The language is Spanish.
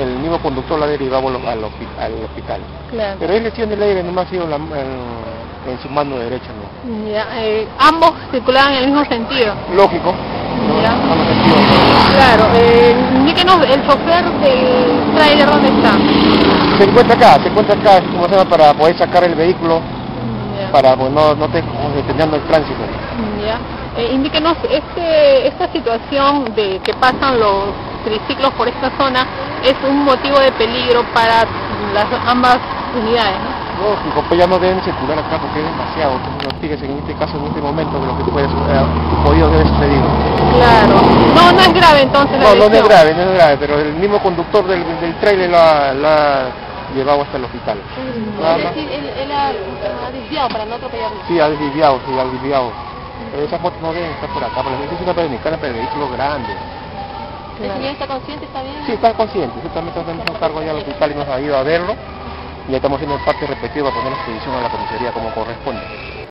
el mismo conductor la ha derivado al, al hospi- al hospital. Claro. Pero es lesión del aire, nomás ha sido la- en, en su mano derecha, ¿no? Ya, eh, ambos circulaban en el mismo sentido. Lógico. ¿no? Ya. Sentido. Claro, eh, indíquenos el chofer del tráiler dónde está. Se encuentra acá, se encuentra acá, ¿cómo se llama? Para poder sacar el vehículo, Ya. para pues, no, no esté deteniendo el tránsito. Ya. Eh, indíquenos este, esta situación de que pasan los triciclos por esta zona es un motivo de peligro para las ambas unidades, ¿no? Pues ya no deben circular acá porque es demasiado. No, fíjese en este caso, en este momento, de lo que puede suceder, podido haber sucedido. Claro. No, no es grave entonces la No, no es grave, no es grave, pero el mismo conductor del, del trailer la, la ha llevado hasta el hospital. Nada más. él, él ha, desviado para no atropellarlo. Sí, ha desviado, sí, ha desviado. Pero esas motos no deben estar por acá, porque es una dominicana, pero el vehículo grande. ¿El señor está consciente, está bien? Sí, está consciente, justamente tenemos un cargo ya al hospital y nos ha ido a verlo. Y ya estamos haciendo el parte respectivo para poner la expedición a la comisaría como corresponde.